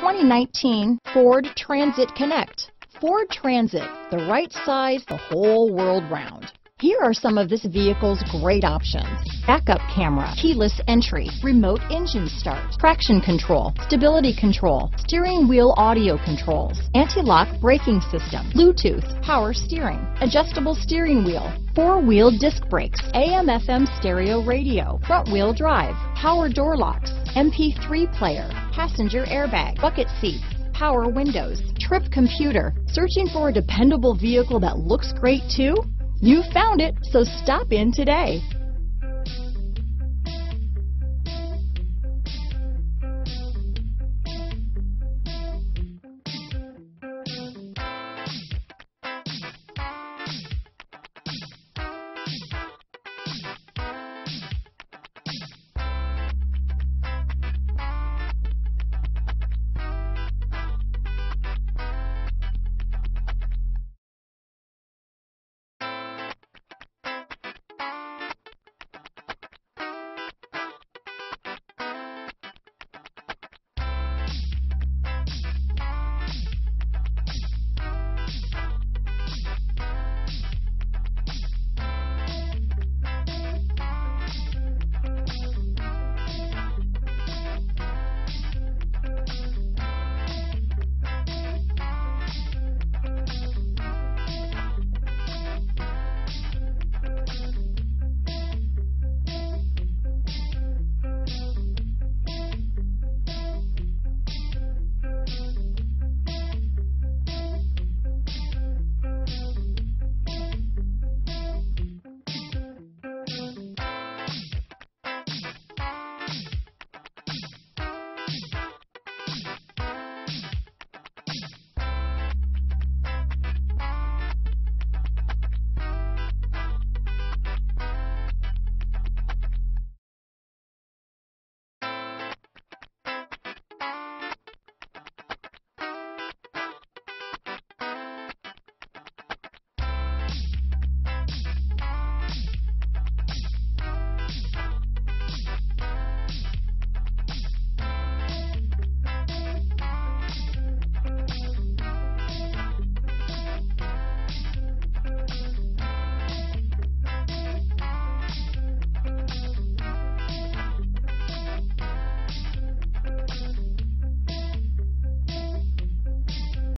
2019 Ford Transit Connect. Ford Transit, the right size the whole world round. Here are some of this vehicle's great options. Backup camera, keyless entry, remote engine start, traction control, stability control, steering wheel audio controls, anti-lock braking system, Bluetooth, power steering, adjustable steering wheel, four-wheel disc brakes, AM FM stereo radio, front wheel drive, power door locks, MP3 player, passenger airbag, bucket seats, power windows, trip computer. Searching for a dependable vehicle that looks great too? You found it, so stop in today.